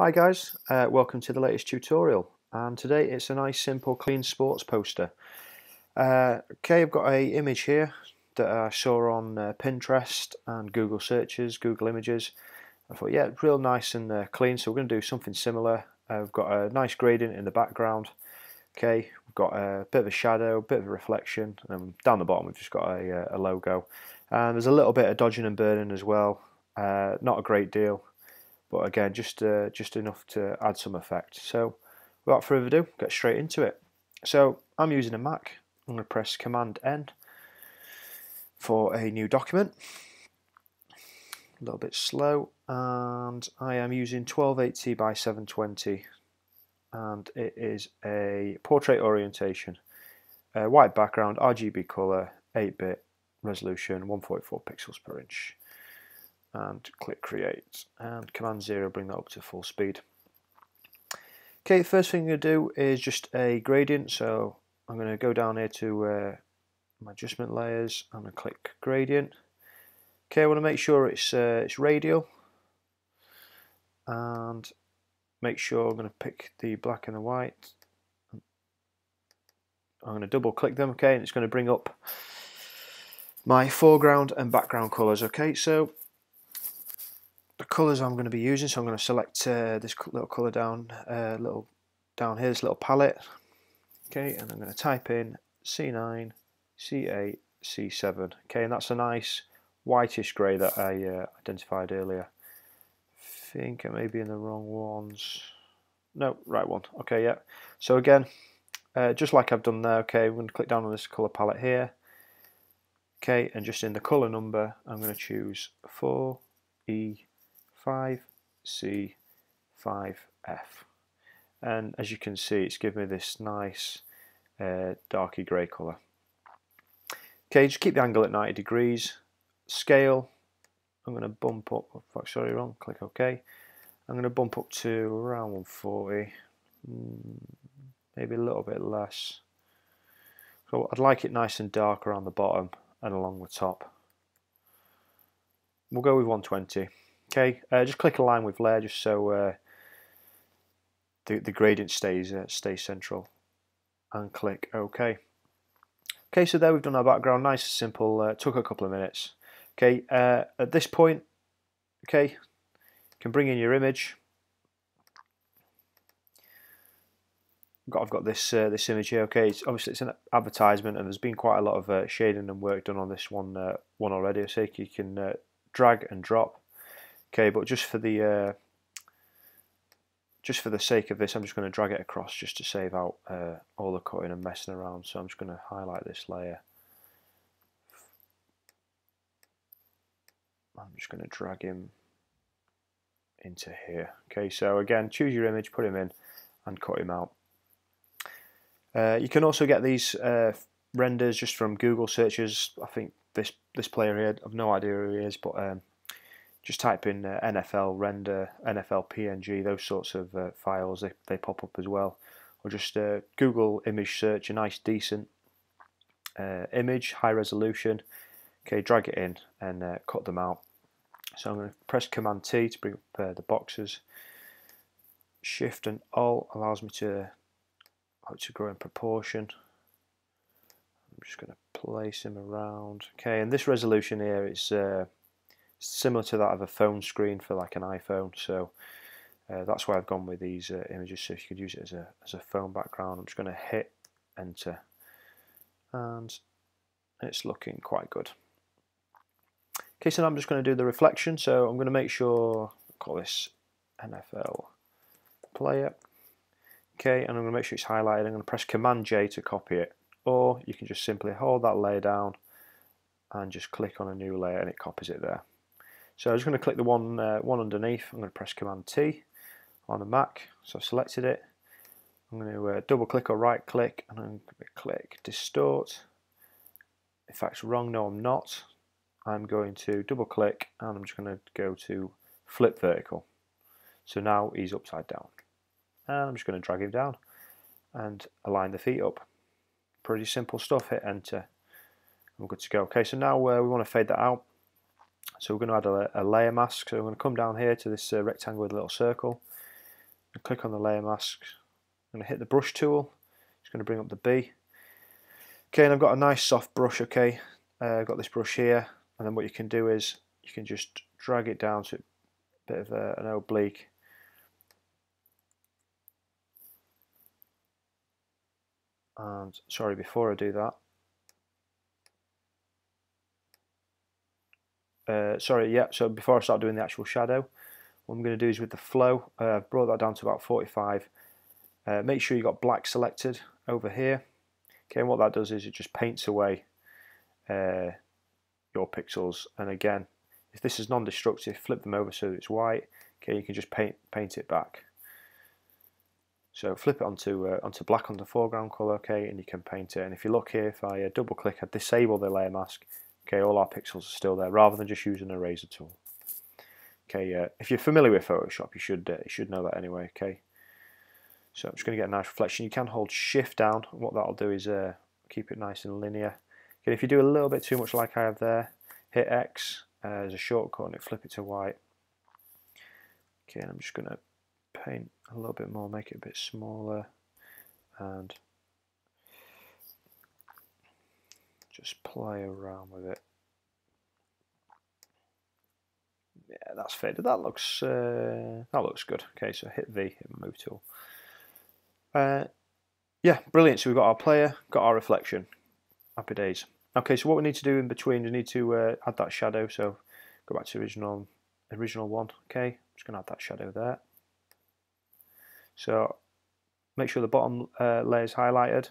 Hi guys, uh, welcome to the latest tutorial and today it's a nice simple clean sports poster. Uh, okay, I've got a image here that I saw on uh, Pinterest and Google searches, Google images. I thought yeah, real nice and uh, clean so we're going to do something similar. Uh, we've got a nice gradient in the background. Okay, we've got a bit of a shadow, a bit of a reflection and down the bottom we've just got a, uh, a logo. And there's a little bit of dodging and burning as well, not a great deal but again just uh, just enough to add some effect. So without further ado get straight into it. So I'm using a Mac. I'm going to press command N for a new document. A little bit slow and I am using 1280 by 720 and it is a portrait orientation. Uh, white background RGB color 8-bit resolution 144 pixels per inch and click create and command 0 bring that up to full speed. Okay, first thing I'm going to do is just a gradient so I'm going to go down here to uh, my adjustment layers going to click gradient. Okay, I want to make sure it's, uh, it's radial and make sure I'm going to pick the black and the white. I'm going to double click them okay and it's going to bring up my foreground and background colours okay so the colours I'm going to be using. So I'm going to select uh, this little colour down, uh, little down here, this little palette. Okay, and I'm going to type in C9, C8, C7. Okay, and that's a nice whitish grey that I uh, identified earlier. I think I may be in the wrong ones. No, right one. Okay, yeah. So again, uh, just like I've done there, okay, I'm going to click down on this colour palette here. Okay, and just in the colour number, I'm going to choose 4E 5C, 5F. And as you can see, it's given me this nice uh, darky grey colour. Okay, just keep the angle at 90 degrees. Scale, I'm going to bump up, oh, sorry, wrong, click OK. I'm going to bump up to around 140, hmm, maybe a little bit less. So I'd like it nice and dark around the bottom and along the top. We'll go with 120. Okay, uh, just click align with layer just so uh, the, the gradient stays, uh, stays central and click OK. Okay, so there we've done our background, nice and simple, uh, took a couple of minutes. Okay, uh, at this point, okay, you can bring in your image. I've got this uh, this image here. Okay, it's, obviously it's an advertisement, and there's been quite a lot of uh, shading and work done on this one uh, one already. So you can uh, drag and drop Okay, but just for the uh, just for the sake of this, I'm just going to drag it across just to save out uh, all the cutting and messing around. So I'm just going to highlight this layer. I'm just going to drag him into here. Okay, so again, choose your image, put him in, and cut him out. Uh, you can also get these uh, renders just from Google searches. I think this this player here, I've no idea who he is, but um, just type in uh, NFL render, NFL PNG, those sorts of uh, files, they, they pop up as well. Or just uh, Google image search, a nice decent uh, image, high resolution. Okay, drag it in and uh, cut them out. So I'm going to press Command T to bring up uh, the boxes. Shift and Alt allows me to, to grow in proportion. I'm just going to place him around. Okay, and this resolution here is similar to that of a phone screen for like an iPhone so uh, that's why I've gone with these uh, images. So you could use it as a, as a phone background I'm just going to hit enter and it's looking quite good. Okay so now I'm just going to do the reflection. So I'm going to make sure call this NFL player. Okay and I'm going to make sure it's highlighted. I'm going to press command J to copy it. Or you can just simply hold that layer down and just click on a new layer and it copies it there so I'm just going to click the one, uh, one underneath. I'm going to press Command T on the Mac. So I've selected it. I'm going to uh, double click or right click and I'm going to click Distort. If that's wrong, no I'm not. I'm going to double click and I'm just going to go to Flip Vertical. So now he's upside down. And I'm just going to drag him down and align the feet up. Pretty simple stuff, hit enter. I'm good to go. Okay, so now uh, we want to fade that out. So we're going to add a, a layer mask. So I'm going to come down here to this uh, rectangle with a little circle. And click on the layer mask. I'm going to hit the brush tool. It's going to bring up the B. Okay, and I've got a nice soft brush, okay. Uh, I've got this brush here, and then what you can do is you can just drag it down to a bit of a, an oblique. And sorry, before I do that, uh, sorry, yeah, so before I start doing the actual shadow, what I'm going to do is with the flow, uh, I've brought that down to about 45. Uh, make sure you've got black selected over here. Okay, and what that does is it just paints away uh, your pixels. And again, if this is non-destructive, flip them over so it's white. Okay, you can just paint paint it back. So flip it onto uh, onto black on the foreground color, okay, and you can paint it. And if you look here, if I uh, double click, I disable the layer mask. Okay, all our pixels are still there, rather than just using a eraser tool. Okay, uh, if you're familiar with Photoshop, you should uh, you should know that anyway. Okay, so I'm just going to get a nice reflection. You can hold Shift down. What that'll do is uh, keep it nice and linear. Okay, if you do a little bit too much like I have there, hit X uh, as a shortcut and it flip it to white. Okay, and I'm just going to paint a little bit more, make it a bit smaller, and just play around with it. Yeah, that's faded. That looks uh, that looks good. Okay, so hit V, hit move tool. Uh, yeah, brilliant. So we've got our player, got our reflection. Happy days. Okay, so what we need to do in between, we need to uh, add that shadow. So go back to original original one. Okay, I'm just going to add that shadow there. So make sure the bottom uh, layer is highlighted.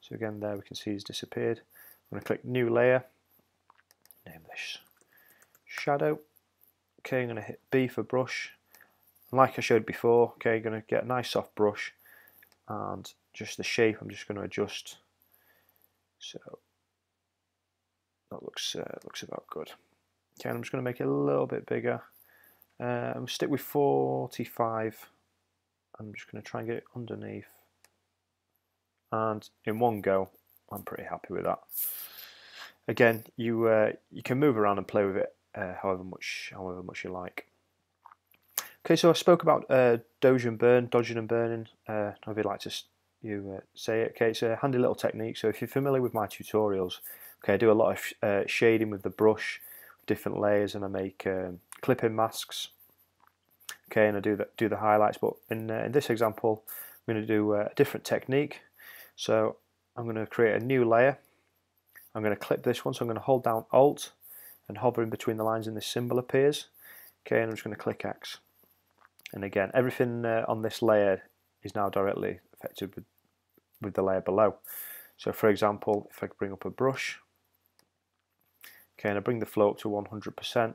So again, there we can see it's disappeared. I'm going to click New Layer. Name this Shadow. Okay, I'm going to hit B for brush. like I showed before, okay, going to get a nice soft brush and just the shape I'm just going to adjust so that looks uh, looks about good okay I'm just going to make it a little bit bigger um, stick with 45 I'm just going to try and get it underneath and in one go I'm pretty happy with that again you uh, you can move around and play with it uh, however much however much you like Okay, so I spoke about uh, dodge and burn, dodging and burning. Uh, however you like to you uh, say it. Okay, it's a handy little technique. So if you're familiar with my tutorials, okay, I do a lot of uh, shading with the brush, different layers, and I make um, clipping masks. Okay, and I do the, do the highlights. But in uh, in this example, I'm going to do a different technique. So I'm going to create a new layer. I'm going to clip this one. So I'm going to hold down Alt and hover in between the lines, and this symbol appears. Okay, and I'm just going to click X. And again, everything uh, on this layer is now directly affected with, with the layer below. So for example, if I bring up a brush, okay, and I bring the flow up to 100%,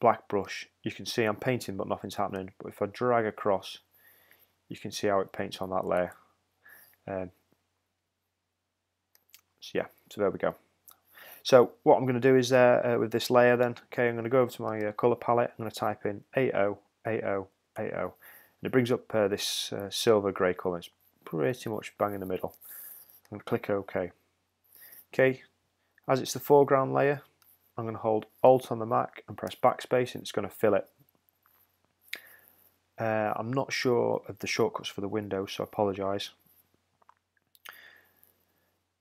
black brush, you can see I'm painting but nothing's happening. But if I drag across, you can see how it paints on that layer. Um, so yeah, so there we go. So what I'm going to do is uh, uh, with this layer then, okay, I'm going to go over to my uh, colour palette, I'm going to type in 80 80, 80. And it brings up uh, this uh, silver grey colour. It's pretty much bang in the middle. And click OK. Okay, as it's the foreground layer, I'm going to hold Alt on the Mac and press backspace and it's going to fill it. Uh, I'm not sure of the shortcuts for the window, so I apologise.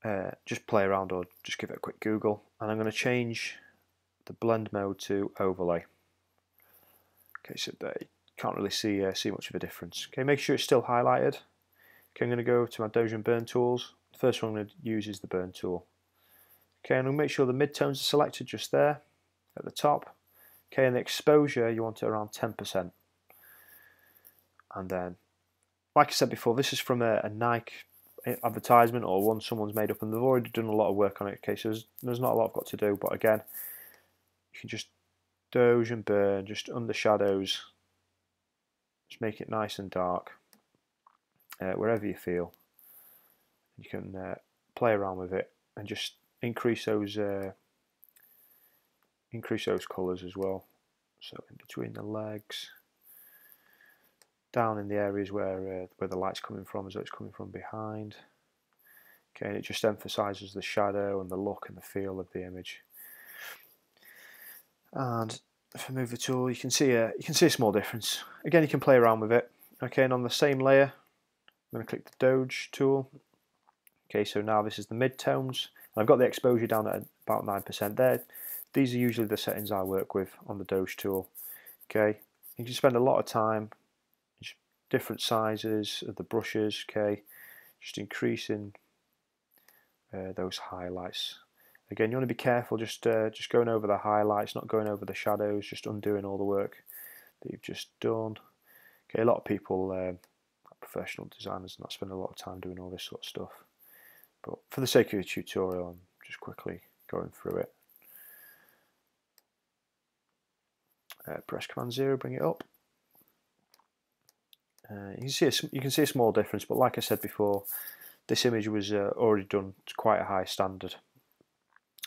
Uh, just play around or just give it a quick Google. And I'm going to change the blend mode to overlay. Okay, so they can't really see uh, see much of a difference. Okay, make sure it's still highlighted. Okay, I'm going to go to my and Burn tools. The first one I'm going to use is the Burn tool. Okay, and we'll make sure the midtones are selected just there at the top. Okay, and the exposure you want it around 10%. And then, like I said before, this is from a, a Nike advertisement or one someone's made up and they've already done a lot of work on it. Okay, so there's, there's not a lot I've got to do, but again, you can just Dodge and burn just under shadows. Just make it nice and dark uh, wherever you feel. You can uh, play around with it and just increase those uh, increase those colours as well. So in between the legs, down in the areas where uh, where the light's coming from, as though it's coming from behind. Okay, and it just emphasises the shadow and the look and the feel of the image and if I move the tool you can see a you can see a small difference again you can play around with it Okay, and on the same layer, I'm going to click the Dodge tool. Okay, so now this is the mid-tones. I've got the exposure down at about 9% there. These are usually the settings I work with on the Dodge tool. Okay, you can spend a lot of time, different sizes of the brushes, okay, just increasing uh, those highlights. Again, you want to be careful just uh, just going over the highlights, not going over the shadows, just undoing all the work that you've just done. Okay, a lot of people, uh, professional designers, not spend a lot of time doing all this sort of stuff. But for the sake of the tutorial, I'm just quickly going through it. Uh, press Command Zero, bring it up. Uh, you can see a, you can see a small difference, but like I said before, this image was uh, already done to quite a high standard.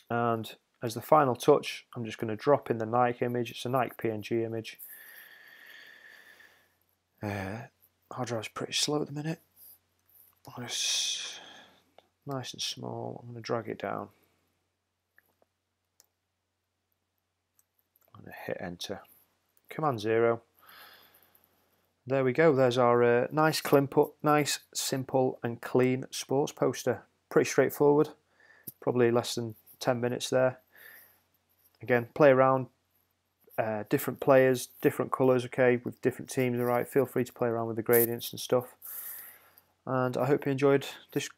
And as the final touch, I'm just going to drop in the Nike image. It's a Nike PNG image. Uh, hard drive's pretty slow at the minute. It's nice and small. I'm going to drag it down. I'm going to hit enter. Command zero. There we go. There's our uh, nice Klimput, nice, simple and clean sports poster. Pretty straightforward. Probably less than 10 minutes there. Again, play around, uh, different players, different colours, okay, with different teams, all right. Feel free to play around with the gradients and stuff. And I hope you enjoyed this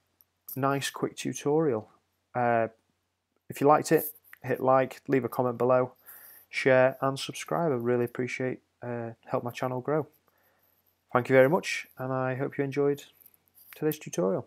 nice, quick tutorial. Uh, if you liked it, hit like, leave a comment below, share and subscribe. I really appreciate uh, help my channel grow. Thank you very much, and I hope you enjoyed today's tutorial.